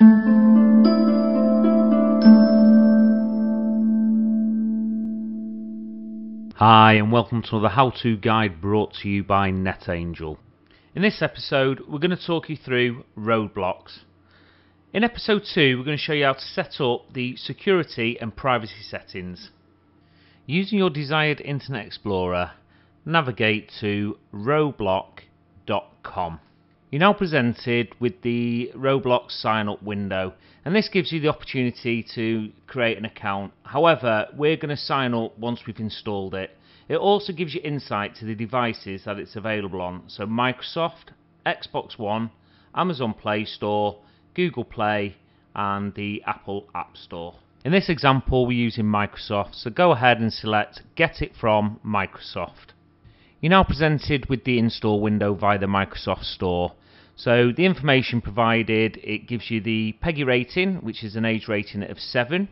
Hi and welcome to the how-to guide brought to you by NetAngel. In this episode we're going to talk you through Roblox. In episode 2 we're going to show you how to set up the security and privacy settings. Using your desired Internet Explorer, navigate to roblox.com. You're now presented with the Roblox sign up window and this gives you the opportunity to create an account. However, we're going to sign up once we've installed it. It also gives you insight to the devices that it's available on. So Microsoft, Xbox One, Amazon Play Store, Google Play and the Apple App Store. In this example we're using Microsoft, so go ahead and select Get it from Microsoft. You're now presented with the install window via the Microsoft Store. So the information provided, it gives you the PEGI rating, which is an age rating of 7.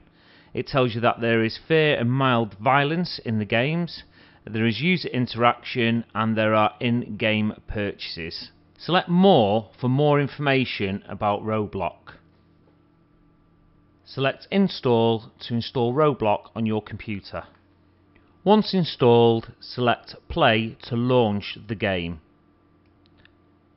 It tells you that there is fear and mild violence in the games. There is user interaction and there are in-game purchases. Select more for more information about Roblox. Select install to install Roblox on your computer. Once installed, select play to launch the game.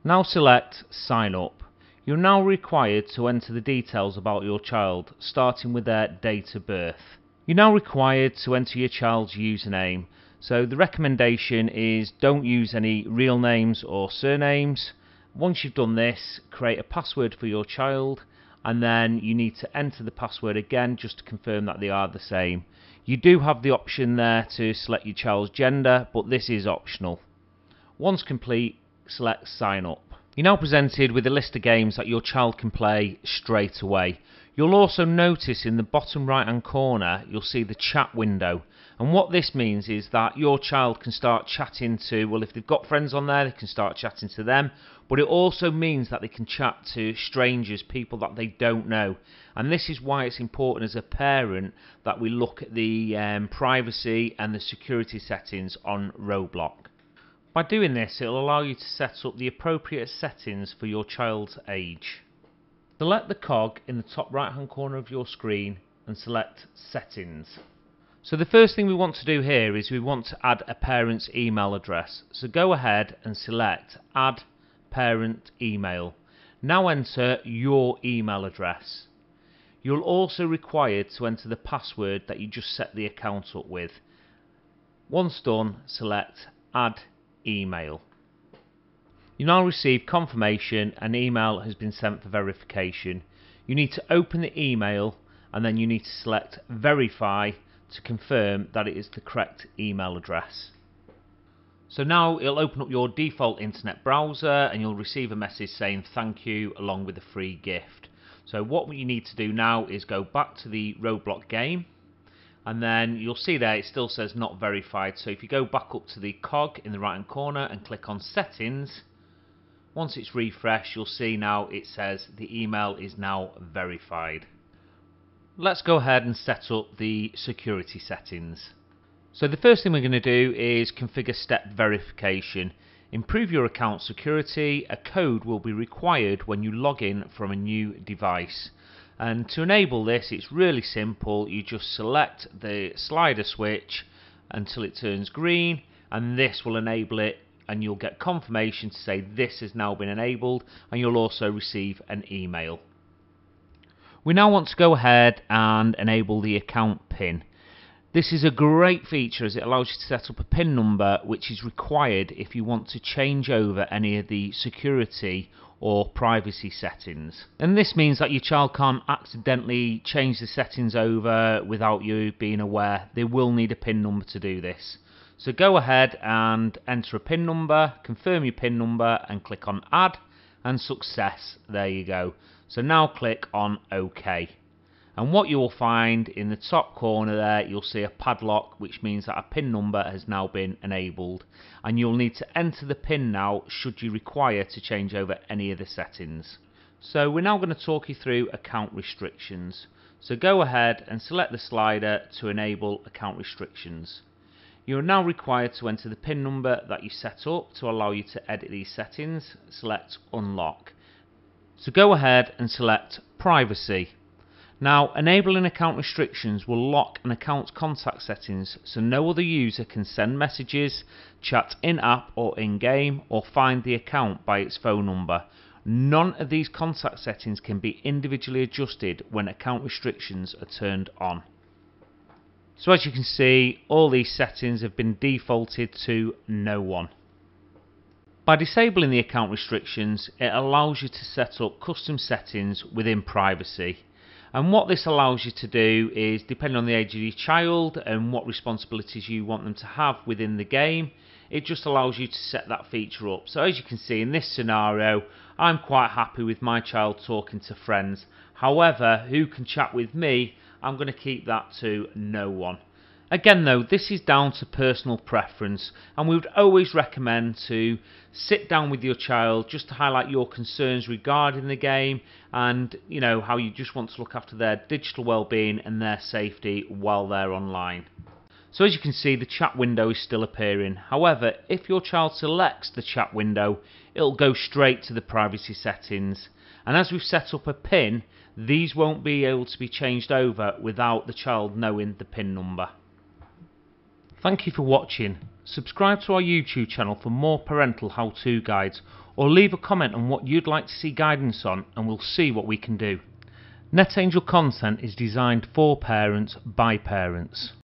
Now select Sign Up. You're now required to enter the details about your child, starting with their date of birth. You're now required to enter your child's username. So the recommendation is don't use any real names or surnames. Once you've done this, create a password for your child and then you need to enter the password again just to confirm that they are the same. You do have the option there to select your child's gender, but this is optional. Once complete, select sign up. You're now presented with a list of games that your child can play straight away. You'll also notice in the bottom right hand corner you'll see the chat window and what this means is that your child can start chatting to well if they've got friends on there they can start chatting to them but it also means that they can chat to strangers people that they don't know and this is why it's important as a parent that we look at the um, privacy and the security settings on Roblox. By doing this, it will allow you to set up the appropriate settings for your child's age. Select the cog in the top right hand corner of your screen and select Settings. So the first thing we want to do here is we want to add a parent's email address. So go ahead and select Add Parent Email. Now enter your email address. You'll also required to enter the password that you just set the account up with. Once done, select Add email. You now receive confirmation an email has been sent for verification. You need to open the email and then you need to select verify to confirm that it is the correct email address. So now it'll open up your default internet browser and you'll receive a message saying thank you along with a free gift. So what you need to do now is go back to the Roblox game and then you'll see there it still says not verified. So if you go back up to the cog in the right hand corner and click on settings once it's refreshed you'll see now it says the email is now verified. Let's go ahead and set up the security settings. So the first thing we're going to do is configure step verification. Improve your account security. A code will be required when you log in from a new device and to enable this it's really simple you just select the slider switch until it turns green and this will enable it and you'll get confirmation to say this has now been enabled and you'll also receive an email. We now want to go ahead and enable the account pin. This is a great feature as it allows you to set up a PIN number which is required if you want to change over any of the security or privacy settings. And this means that your child can't accidentally change the settings over without you being aware. They will need a PIN number to do this. So go ahead and enter a PIN number, confirm your PIN number and click on add and success. There you go. So now click on OK and what you will find in the top corner there you'll see a padlock which means that a pin number has now been enabled and you'll need to enter the pin now should you require to change over any of the settings so we're now going to talk you through account restrictions so go ahead and select the slider to enable account restrictions you are now required to enter the PIN number that you set up to allow you to edit these settings. Select Unlock. So go ahead and select privacy. Now, enabling account restrictions will lock an account's contact settings so no other user can send messages, chat in-app or in-game, or find the account by its phone number. None of these contact settings can be individually adjusted when account restrictions are turned on. So as you can see, all these settings have been defaulted to no one. By disabling the account restrictions, it allows you to set up custom settings within privacy. And what this allows you to do is, depending on the age of your child and what responsibilities you want them to have within the game, it just allows you to set that feature up. So as you can see in this scenario, I'm quite happy with my child talking to friends. However, who can chat with me, I'm going to keep that to no one. Again though, this is down to personal preference and we would always recommend to sit down with your child just to highlight your concerns regarding the game and you know how you just want to look after their digital well-being and their safety while they're online. So as you can see the chat window is still appearing. However, if your child selects the chat window, it'll go straight to the privacy settings. And as we've set up a PIN, these won't be able to be changed over without the child knowing the PIN number. Thank you for watching. Subscribe to our YouTube channel for more parental how-to guides or leave a comment on what you'd like to see guidance on and we'll see what we can do. NetAngel content is designed for parents by parents.